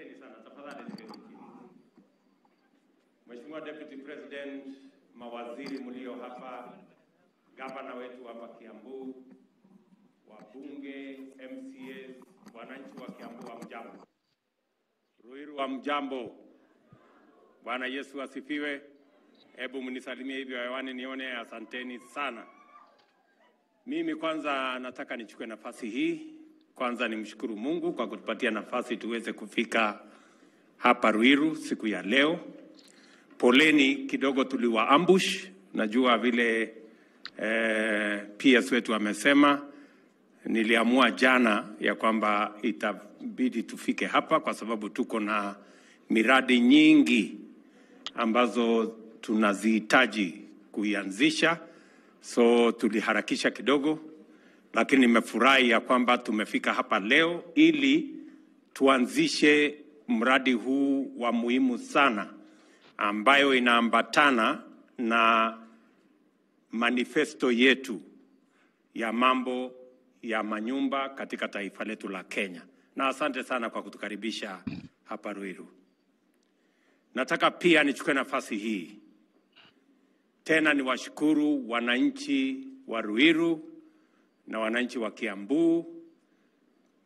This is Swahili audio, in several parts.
Asanteni sana, tafadhali chini. Mheshimiwa Deputy President, mawaziri mlio hapa, gavana wetu hapa Kiambu, wabunge, MCAs, wananchi wa Kiambu wa mjambo, Ruiru wa mjambo. Bwana Yesu asifiwe. Hebu mnisalimie hivyo hewani nione. Asanteni sana. Mimi kwanza nataka nichukue nafasi hii kwanza nimshukuru Mungu kwa kutupatia nafasi tuweze kufika hapa Ruiru siku ya leo. Poleni kidogo tuliwa ambush, najua vile eh, PS wetu amesema. Niliamua jana ya kwamba itabidi tufike hapa kwa sababu tuko na miradi nyingi ambazo tunazihitaji kuianzisha, so tuliharakisha kidogo, lakini nimefurahi ya kwamba tumefika hapa leo ili tuanzishe mradi huu wa muhimu sana ambayo inaambatana na manifesto yetu ya mambo ya manyumba katika taifa letu la Kenya. Na asante sana kwa kutukaribisha hapa Ruiru. Nataka pia nichukue nafasi hii tena niwashukuru wananchi wa Ruiru na wananchi wa Kiambu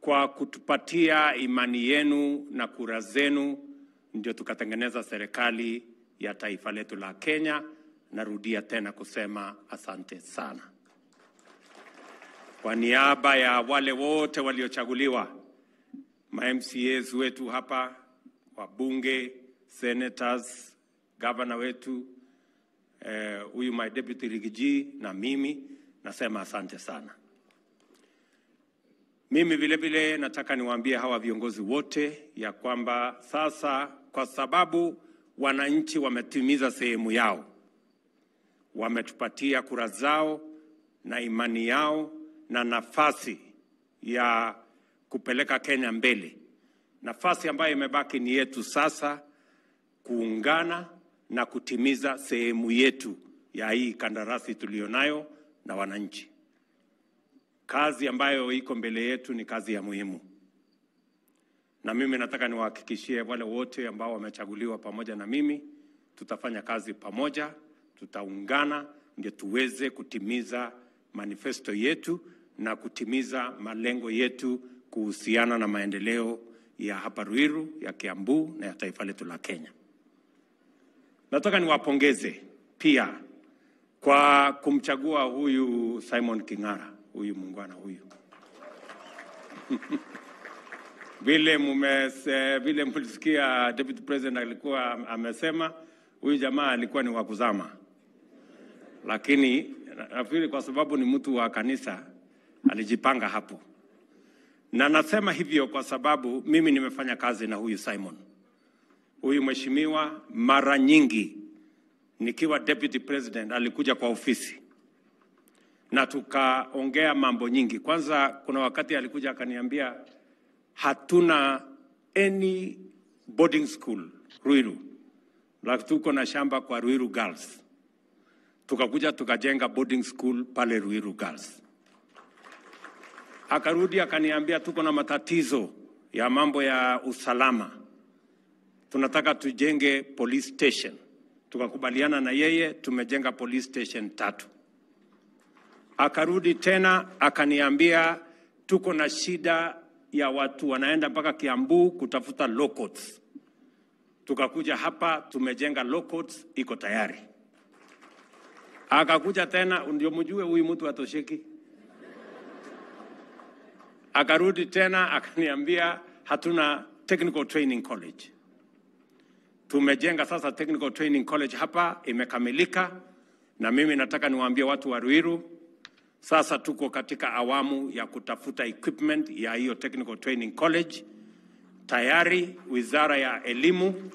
kwa kutupatia imani yenu na kura zenu, ndio tukatengeneza serikali ya taifa letu la Kenya. Narudia tena kusema asante sana kwa niaba ya wale wote waliochaguliwa, ma MCAs wetu hapa, wabunge, senators, gavana wetu huyu uh, my deputy Rigiji na mimi nasema asante sana. Mimi vile vile nataka niwaambie hawa viongozi wote ya kwamba sasa, kwa sababu wananchi wametimiza sehemu yao, wametupatia kura zao na imani yao na nafasi ya kupeleka Kenya mbele. Nafasi ambayo imebaki ni yetu sasa kuungana na kutimiza sehemu yetu ya hii kandarasi tulionayo na wananchi. Kazi ambayo iko mbele yetu ni kazi ya muhimu, na mimi nataka niwahakikishie wale wote ambao wamechaguliwa pamoja na mimi, tutafanya kazi pamoja, tutaungana ndio tuweze kutimiza manifesto yetu na kutimiza malengo yetu kuhusiana na maendeleo ya hapa Ruiru, ya Kiambu na ya taifa letu la Kenya. Nataka niwapongeze pia kwa kumchagua huyu Simon King'ara, huyu muungwana huyu. Vile mumese, vile mlisikia Deputy President alikuwa amesema huyu jamaa alikuwa ni wakuzama, lakini nafikiri kwa sababu ni mtu wa kanisa alijipanga hapo, na nasema hivyo kwa sababu mimi nimefanya kazi na huyu Simon. Huyu mheshimiwa mara nyingi nikiwa deputy president alikuja kwa ofisi na tukaongea mambo nyingi. Kwanza kuna wakati alikuja akaniambia hatuna any boarding school Ruiru, tuko na shamba kwa Ruiru Girls. Tukakuja tukajenga boarding school pale Ruiru Girls. Akarudi akaniambia tuko na matatizo ya mambo ya usalama tunataka tujenge police station. Tukakubaliana na yeye, tumejenga police station tatu. Akarudi tena akaniambia tuko na shida ya watu wanaenda mpaka Kiambu kutafuta locots. Tukakuja hapa tumejenga locots iko tayari. Akakuja tena, ndio mjue huyu mtu atosheki. Akarudi tena akaniambia hatuna technical training college tumejenga sasa technical training college hapa, imekamilika. Na mimi nataka niwaambie watu wa Ruiru, sasa tuko katika awamu ya kutafuta equipment ya hiyo technical training college. Tayari wizara ya elimu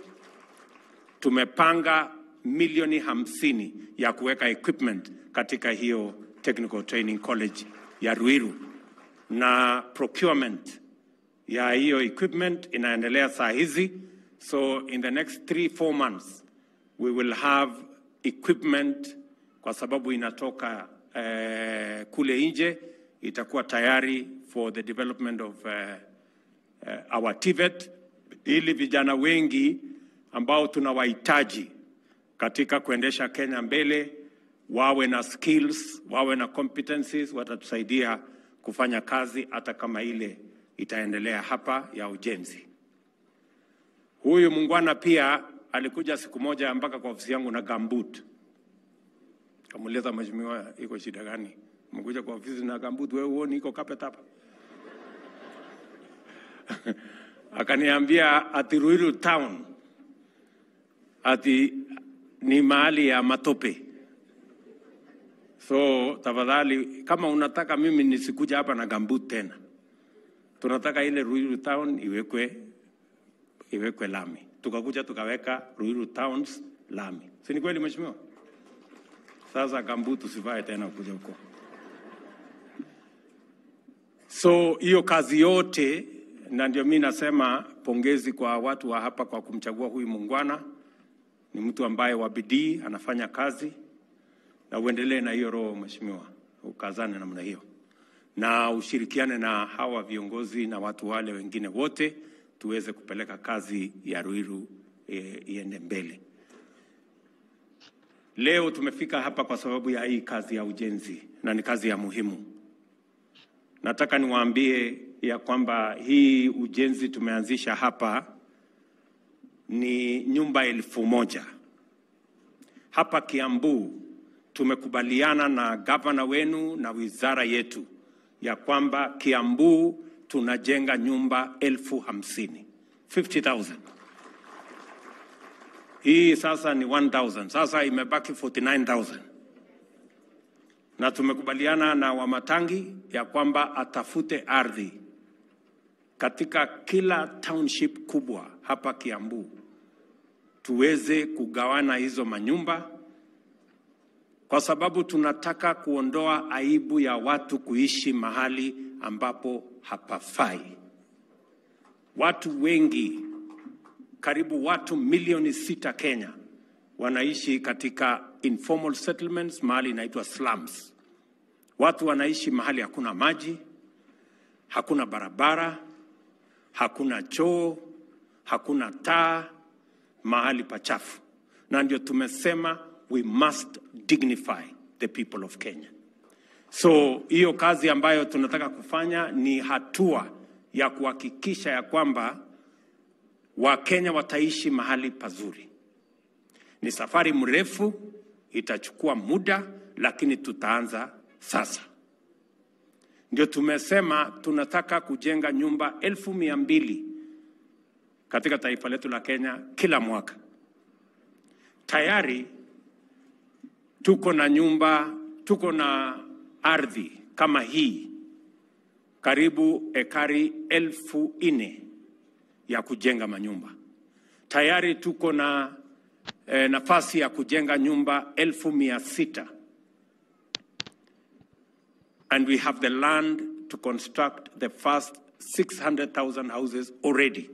tumepanga milioni hamsini ya kuweka equipment katika hiyo technical training college ya Ruiru, na procurement ya hiyo equipment inaendelea saa hizi. So in the next three, four months, we will have equipment kwa sababu inatoka uh, kule nje, itakuwa tayari for the development of uh, uh, our TVET ili vijana wengi ambao tunawahitaji katika kuendesha Kenya mbele wawe na skills, wawe na competencies, watatusaidia kufanya kazi hata kama ile itaendelea hapa ya ujenzi. Huyu muungwana pia alikuja siku moja mpaka kwa ofisi yangu na gambut. Kamuuliza, mheshimiwa, iko shida gani? Mkuja kwa ofisi na kambutu, wewe uone iko carpet hapa? Akaniambia ati Ruiru town ati ni mahali ya matope. So tafadhali, kama unataka mimi nisikuja hapa na gambut tena, tunataka ile Ruiru town iwekwe iwekwe lami. Tukakuja tukaweka Ruiru towns lami, si ni kweli mheshimiwa? Sasa gambut usivae tena kuja huko. So hiyo kazi yote, na ndio mi nasema pongezi kwa watu wa hapa kwa kumchagua huyu mungwana. Ni mtu ambaye wa bidii anafanya kazi, na uendelee na hiyo roho mheshimiwa, ukazane namna hiyo, na ushirikiane na hawa viongozi na watu wale wengine wote, tuweze kupeleka kazi ya Ruiru e, iende mbele. Leo tumefika hapa kwa sababu ya hii kazi ya ujenzi, na ni kazi ya muhimu. Nataka niwaambie ya kwamba hii ujenzi tumeanzisha hapa ni nyumba elfu moja hapa Kiambu. Tumekubaliana na gavana wenu na wizara yetu ya kwamba Kiambu tunajenga nyumba elfu hamsini 50,000. Hii sasa ni 1,000, sasa imebaki 49,000 na tumekubaliana na Wamatangi ya kwamba atafute ardhi katika kila township kubwa hapa Kiambu, tuweze kugawana hizo manyumba, kwa sababu tunataka kuondoa aibu ya watu kuishi mahali ambapo hapafai. Watu wengi, karibu watu milioni sita Kenya wanaishi katika informal settlements, mahali inaitwa slums. Watu wanaishi mahali hakuna maji, hakuna barabara, hakuna choo, hakuna taa, mahali pachafu, na ndio tumesema we must dignify the people of Kenya. So hiyo kazi ambayo tunataka kufanya ni hatua ya kuhakikisha ya kwamba Wakenya wataishi mahali pazuri. Ni safari mrefu, itachukua muda, lakini tutaanza sasa. Ndio tumesema tunataka kujenga nyumba elfu mia mbili katika taifa letu la Kenya kila mwaka. Tayari tuko na nyumba, tuko na ardhi kama hii karibu ekari elfu nne ya kujenga manyumba. Tayari tuko na e, nafasi ya kujenga nyumba elfu mia sita and we have the land to construct the first 600,000 houses already.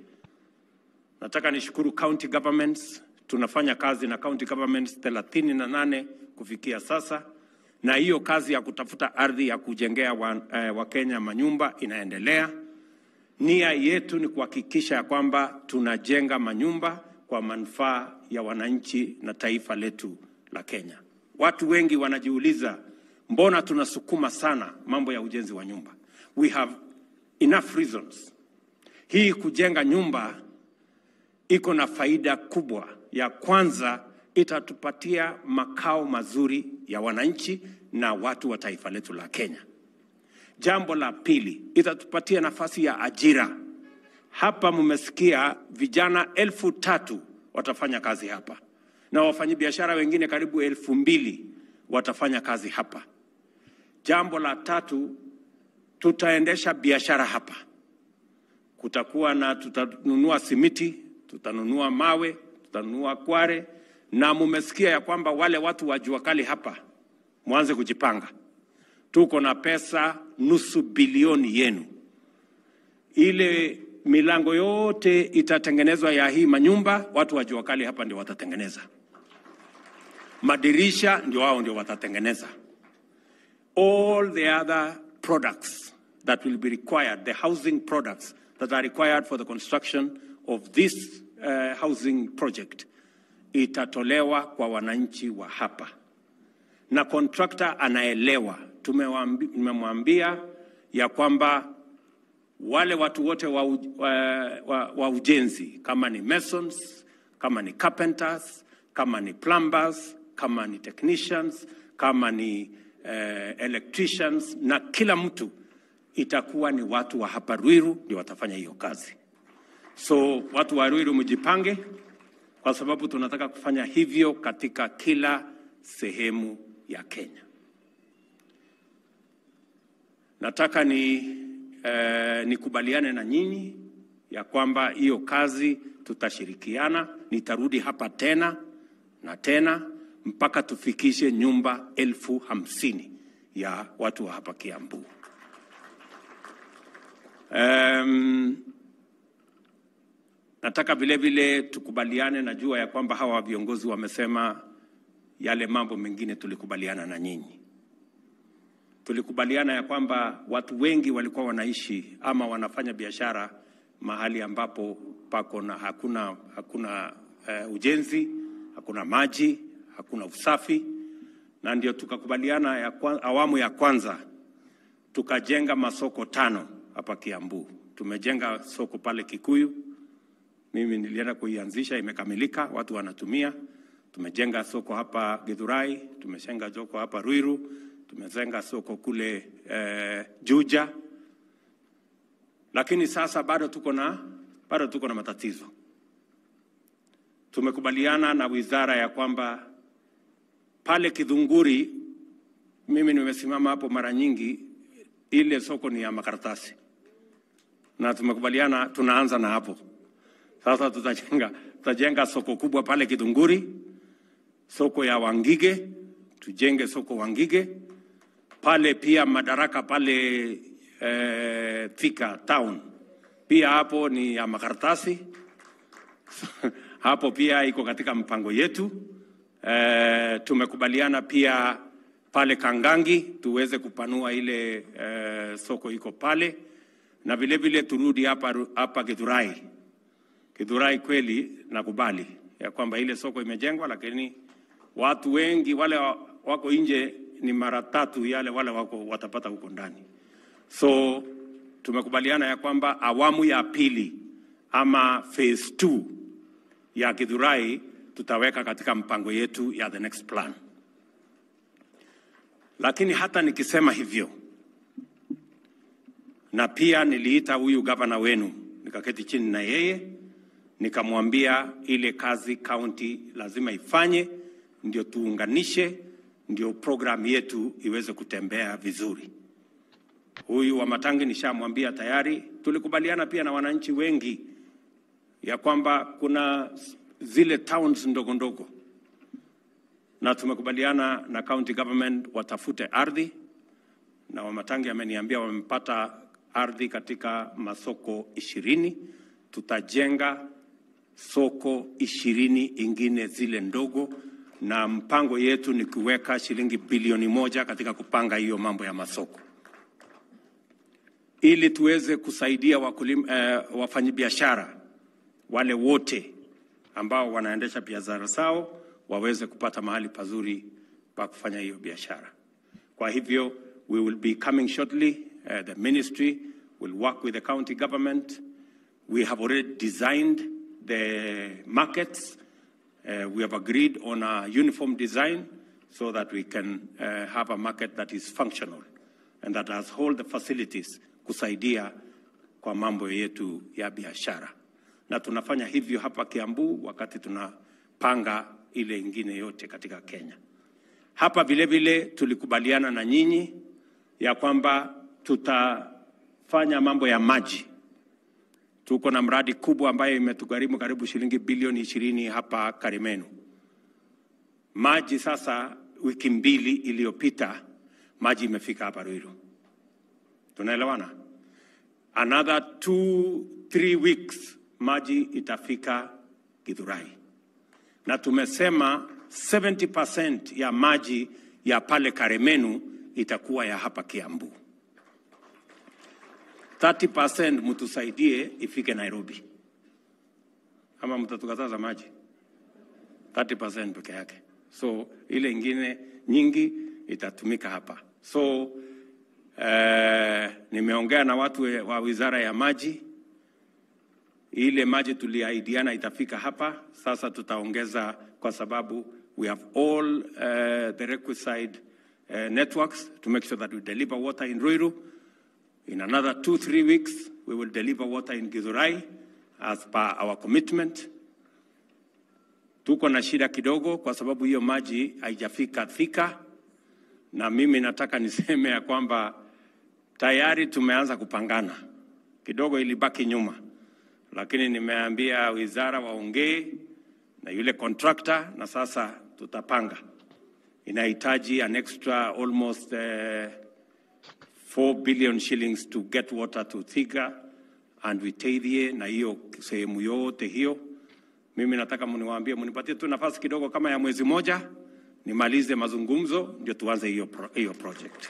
Nataka nishukuru county governments, tunafanya kazi na county governments thelathini na nane kufikia sasa, na hiyo kazi ya kutafuta ardhi ya kujengea Wakenya wa, eh, manyumba inaendelea. Nia yetu ni kuhakikisha ya kwamba tunajenga manyumba kwa manufaa ya wananchi na taifa letu la Kenya. Watu wengi wanajiuliza mbona tunasukuma sana mambo ya ujenzi wa nyumba. We have enough reasons. Hii kujenga nyumba iko na faida kubwa. Ya kwanza, itatupatia makao mazuri ya wananchi na watu wa taifa letu la Kenya. Jambo la pili, itatupatia nafasi ya ajira. Hapa mmesikia vijana elfu tatu watafanya kazi hapa na wafanyabiashara wengine karibu elfu mbili watafanya kazi hapa. Jambo la tatu, tutaendesha biashara hapa. Kutakuwa na, tutanunua simiti, tutanunua mawe, tutanunua kware, na mumesikia ya kwamba wale watu wa jua kali hapa, mwanze kujipanga. Tuko na pesa nusu bilioni yenu, ile milango yote itatengenezwa ya hii manyumba, watu wa jua kali hapa ndio watatengeneza. Madirisha ndio wao ndio watatengeneza. All the other products that will be required, the housing products that are required for the construction of this uh, housing project itatolewa kwa wananchi wa hapa, na contractor anaelewa. Tumemwambia ya kwamba wale watu wote wa, wa, wa, wa ujenzi kama ni masons, kama ni carpenters, kama ni plumbers, kama ni technicians, kama ni eh, electricians na kila mtu itakuwa ni watu wa hapa Ruiru ndio watafanya hiyo kazi. So watu wa Ruiru mjipange, kwa sababu tunataka kufanya hivyo katika kila sehemu ya Kenya. Nataka ni eh, nikubaliane na nyinyi ya kwamba hiyo kazi tutashirikiana. Nitarudi hapa tena na tena mpaka tufikishe nyumba elfu hamsini ya watu wa hapa Kiambu. Um, nataka vile vile tukubaliane, najua ya kwamba hawa viongozi wamesema yale mambo mengine tulikubaliana na nyinyi tulikubaliana ya kwamba watu wengi walikuwa wanaishi ama wanafanya biashara mahali ambapo pako na hakuna, hakuna uh, ujenzi, hakuna maji, hakuna usafi, na ndio tukakubaliana ya kwa, awamu ya kwanza tukajenga masoko tano hapa Kiambu. Tumejenga soko pale Kikuyu, mimi nilienda kuianzisha, imekamilika, watu wanatumia. Tumejenga soko hapa Githurai, tumejenga soko hapa Ruiru, tumejenga soko kule eh, Juja, lakini sasa bado tuko na bado tuko na matatizo. Tumekubaliana na wizara ya kwamba pale Kidhunguri, mimi nimesimama hapo mara nyingi, ile soko ni ya makaratasi, na tumekubaliana tunaanza na hapo. Sasa tutajenga tutajenga soko kubwa pale Kidhunguri, soko ya Wangige, tujenge soko Wangige pale pia madaraka pale eh, Thika town pia hapo ni ya makaratasi hapo pia iko katika mpango yetu. Eh, tumekubaliana pia pale Kangangi tuweze kupanua ile eh, soko iko pale, na vile vile turudi hapa hapa Githurai. Githurai kweli nakubali ya kwamba ile soko imejengwa, lakini watu wengi wale wa- wako nje ni mara tatu yale wale wako watapata huko ndani. So tumekubaliana ya kwamba awamu ya pili ama phase 2 ya Githurai tutaweka katika mpango yetu ya the next plan. Lakini hata nikisema hivyo, na pia niliita huyu gavana wenu nikaketi chini na yeye nikamwambia ile kazi kaunti lazima ifanye, ndio tuunganishe, ndio program yetu iweze kutembea vizuri. Huyu wa Matangi nishamwambia tayari. Tulikubaliana pia na wananchi wengi ya kwamba kuna zile towns ndogo ndogo, na tumekubaliana na county government watafute ardhi, na Wamatangi ameniambia wamepata ardhi katika masoko ishirini. Tutajenga soko ishirini ingine zile ndogo, na mpango yetu ni kuweka shilingi bilioni moja katika kupanga hiyo mambo ya masoko ili tuweze kusaidia wakulima, eh, wafanyabiashara wale wote ambao wanaendesha biashara zao waweze kupata mahali pazuri pa kufanya hiyo biashara. Kwa hivyo we will be coming shortly. Uh, the ministry will work with the county government. We have already designed the markets. Uh, we have agreed on a uniform design so that we can uh, have a market that is functional and that has all the facilities kusaidia kwa mambo yetu ya biashara, na tunafanya hivyo hapa Kiambu wakati tunapanga ile ingine yote katika Kenya. Hapa vile vile tulikubaliana na nyinyi ya kwamba tutafanya mambo ya maji. Tuko na mradi kubwa ambayo imetugharimu karibu shilingi bilioni ishirini hapa Karimenu. Maji sasa, wiki mbili iliyopita maji imefika hapa Ruiru. Tunaelewana? Another two, three weeks maji itafika Githurai, na tumesema 70% ya maji ya pale Karemenu itakuwa ya hapa Kiambu. 30% mtusaidie ifike Nairobi, ama mtatukataza maji 30% peke yake, so ile ingine nyingi itatumika hapa. So eh, nimeongea na watu wa wizara ya maji, ile maji tuliaidiana itafika hapa. Sasa tutaongeza kwa sababu we have all uh, the requisite uh, networks to make sure that we deliver water in Ruiru. In another two, three weeks, we will deliver water in Githurai as per our commitment. Tuko na shida kidogo kwa sababu hiyo maji haijafika Thika, na mimi nataka niseme ya kwamba tayari tumeanza kupangana kidogo, ilibaki nyuma, lakini nimeambia wizara waongee na yule contractor, na sasa tutapanga. Inahitaji an extra almost uh, 4 billion shillings to get water to Thika and Witeithie na hiyo sehemu yote hiyo. Mimi nataka mniwaambie, mnipatie tu nafasi kidogo kama ya mwezi moja nimalize mazungumzo ndio tuanze hiyo pro, hiyo project.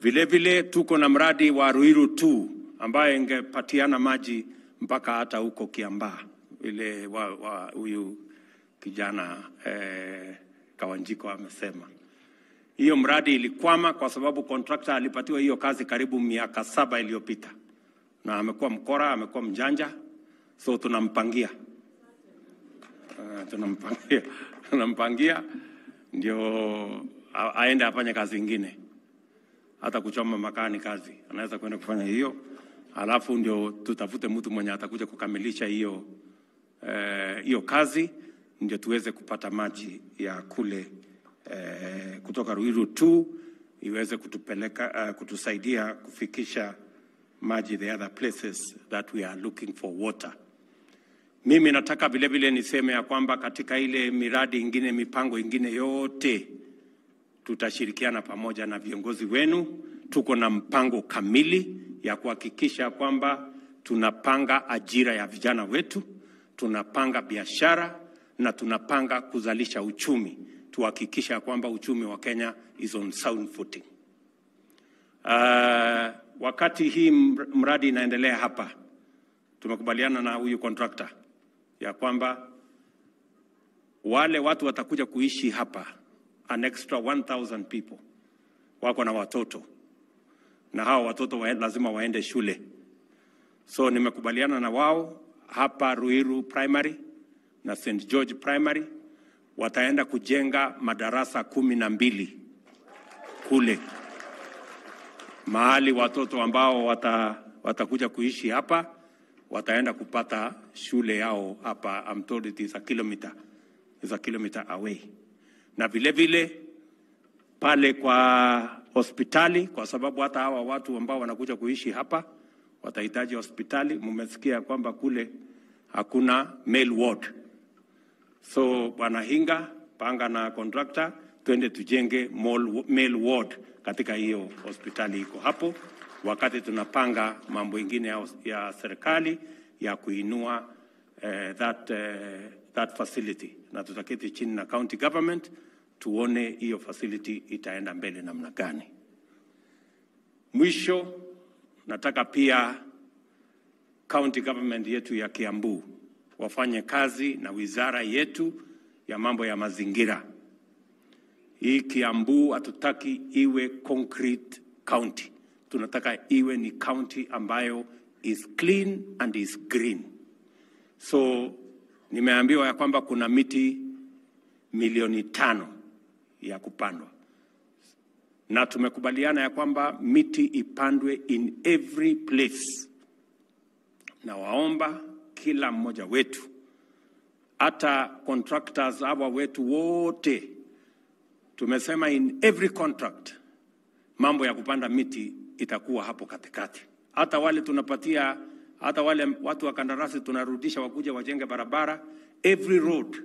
Vile vile tuko na mradi wa Ruiru 2 ambaye ingepatiana maji mpaka hata huko Kiambaa vile wa, wa huyu kijana eh, Kawanjiko amesema. Hiyo mradi ilikwama kwa sababu contractor alipatiwa hiyo kazi karibu miaka saba iliyopita, na amekuwa mkora, amekuwa mjanja, so tunampangia. Uh, tunampangia. Tunampangia ndio aende afanye kazi ingine, hata kuchoma makaa ni kazi, anaweza kwenda kufanya hiyo, alafu ndio tutafute mtu mwenye atakuja kukamilisha hiyo eh, hiyo kazi, ndio tuweze kupata maji ya kule eh, kutoka Ruiru tu iweze kutupeleka uh, kutusaidia kufikisha maji the other places that we are looking for water. Mimi nataka vile vile niseme ya kwamba katika ile miradi ingine, mipango ingine yote tutashirikiana pamoja na viongozi wenu. Tuko na mpango kamili ya kuhakikisha kwamba tunapanga ajira ya vijana wetu, tunapanga biashara na tunapanga kuzalisha uchumi, tuhakikisha kwamba uchumi wa Kenya is on sound footing. Uh, wakati hii mradi inaendelea hapa, tumekubaliana na huyu contractor ya kwamba wale watu watakuja kuishi hapa an extra 1000 people wako na watoto. Na hao watoto wa, lazima waende shule. So nimekubaliana na wao hapa Ruiru Primary na St George Primary wataenda kujenga madarasa kumi na mbili kule mahali watoto ambao wata, watakuja kuishi hapa wataenda kupata shule yao hapa. I'm told it is a kilometer, is a kilometer away. Na vile vile pale kwa hospitali, kwa sababu hata hawa watu ambao wanakuja kuishi hapa watahitaji hospitali. Mmesikia kwamba kule hakuna male ward, so bwana Hinga panga na contractor, twende tujenge male ward katika hiyo hospitali iko hapo, wakati tunapanga mambo ingine ya, ya serikali ya kuinua eh, that, eh, that facility, na tutaketi chini na county government tuone hiyo facility itaenda mbele namna gani. Mwisho nataka pia county government yetu ya Kiambu wafanye kazi na wizara yetu ya mambo ya mazingira. Hii Kiambu hatutaki iwe concrete county, tunataka iwe ni county ambayo is clean and is green. So nimeambiwa ya kwamba kuna miti milioni tano ya kupandwa na tumekubaliana ya kwamba miti ipandwe in every place na waomba kila mmoja wetu, hata contractors hawa wetu wote, tumesema in every contract mambo ya kupanda miti itakuwa hapo katikati. Hata wale tunapatia, hata wale watu wa kandarasi tunarudisha wakuja wajenge barabara, every road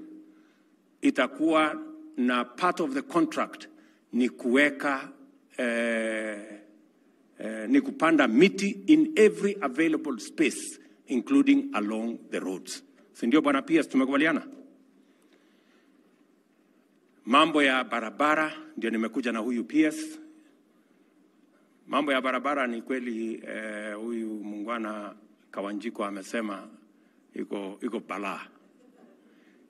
itakuwa na part of the contract ni kuweka eh, eh, ni kupanda miti in every available space including along the roads, si ndio bwana? pia tumekubaliana mambo ya barabara, ndio nimekuja na huyu PS. Mambo ya barabara ni kweli eh, huyu mungwana Kawanjiko amesema iko iko balaa.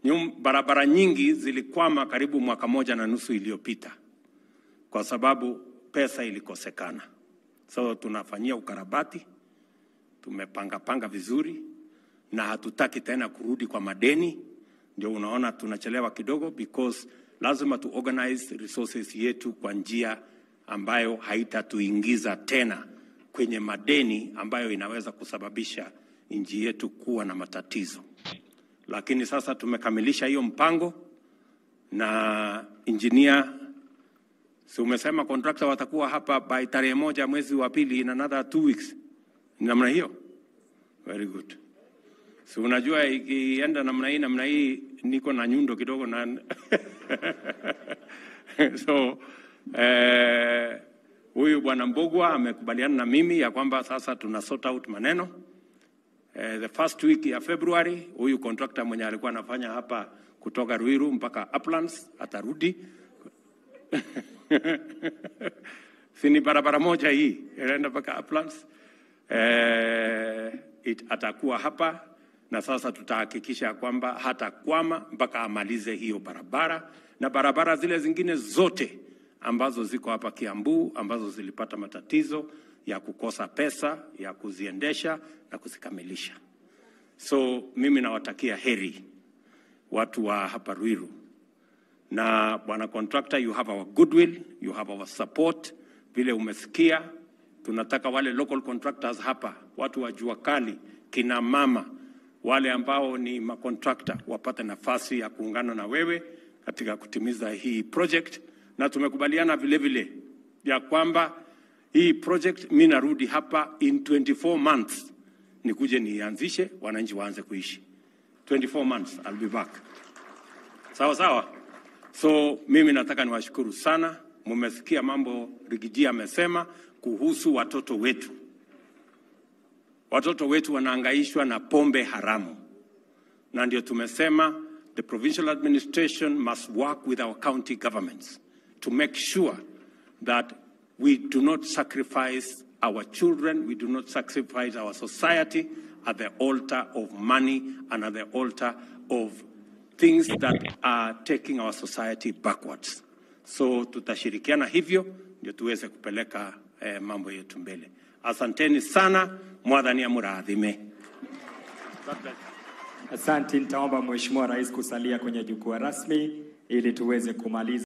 Nyum, barabara nyingi zilikwama karibu mwaka moja na nusu iliyopita kwa sababu pesa ilikosekana. So tunafanyia ukarabati, tumepanga panga vizuri na hatutaki tena kurudi kwa madeni. Ndio unaona tunachelewa kidogo because lazima tu organize resources yetu kwa njia ambayo haitatuingiza tena kwenye madeni ambayo inaweza kusababisha nchi yetu kuwa na matatizo. Lakini sasa tumekamilisha hiyo mpango na engineer si umesema contractor watakuwa hapa by tarehe moja mwezi wa pili in another two weeks. Namna hiyo? Very good. So unajua ikienda namna hii namna hii niko na nyundo kidogo na so eh, huyu bwana Mbogwa amekubaliana na mimi ya kwamba sasa tuna sort out maneno eh, the first week ya February. Huyu contractor mwenye alikuwa anafanya hapa kutoka Ruiru mpaka Uplands atarudi si ni barabara moja hii inaenda mpaka Uplands eh, it, atakuwa hapa na sasa tutahakikisha kwamba hata kwama mpaka amalize hiyo barabara na barabara zile zingine zote ambazo ziko hapa Kiambu ambazo zilipata matatizo ya kukosa pesa ya kuziendesha na kuzikamilisha. So mimi nawatakia heri watu wa hapa Ruiru na bwana contractor, you have our goodwill, you have our support. Vile umesikia, tunataka wale local contractors hapa, watu wa jua kali, kina mama, wale ambao ni makontrakta wapate nafasi ya kuungana na wewe katika kutimiza hii project, na tumekubaliana vilevile vile ya kwamba hii project mi narudi hapa in 24 months. Nikuje nianzishe, wananchi waanze kuishi. 24 months, I'll be back. Sawa sawa. So mimi nataka niwashukuru sana, mumesikia mambo Rigiji amesema kuhusu watoto wetu. Watoto wetu wanaangaishwa na pombe haramu, na ndio tumesema the provincial administration must work with our county governments to make sure that we do not sacrifice our children, we do not sacrifice our society at the altar of money and at the altar of things that are taking our society backwards. So tutashirikiana hivyo ndio tuweze kupeleka eh, mambo yetu mbele. Asanteni sana, mwadhani muradhime Asante, nitaomba Mheshimiwa Rais kusalia kwenye jukwaa rasmi ili tuweze kumaliza